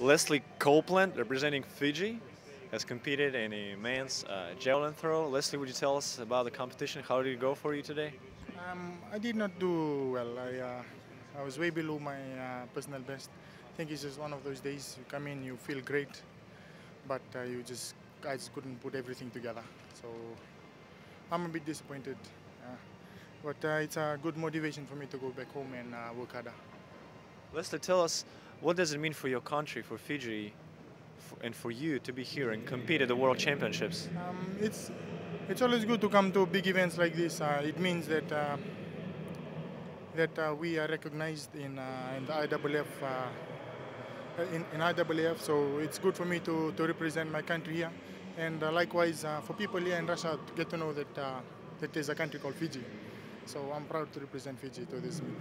Leslie Copeland, representing Fiji, has competed in a men's uh, javelin throw. Leslie, would you tell us about the competition? How did it go for you today? Um, I did not do well. I, uh, I was way below my uh, personal best. I think it's just one of those days you come in, you feel great, but uh, you just I just couldn't put everything together. So I'm a bit disappointed. Uh, but uh, it's a good motivation for me to go back home and uh, work harder. Leslie, tell us what does it mean for your country, for Fiji, f- and for you to be here and compete at the World Championships? Um, it's it's always good to come to big events like this. Uh, it means that uh, that uh, we are recognized in uh, in the IAAF. Uh, in, in IAAF, so it's good for me to, to represent my country here, and uh, likewise for people here in Russia to get to know that that there's a country called Fiji. So I'm proud to represent Fiji to this meet.